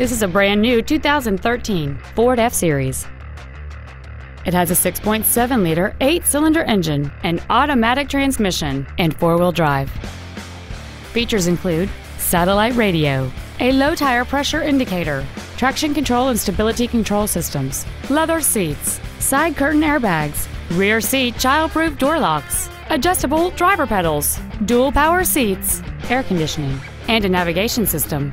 This is a brand new 2013 Ford F-Series. It has a 6.7-liter eight-cylinder engine, an automatic transmission, and four-wheel drive. Features include satellite radio, a low tire pressure indicator, traction control and stability control systems, leather seats, side curtain airbags, rear seat child-proof door locks, adjustable driver pedals, dual power seats, air conditioning, and a navigation system.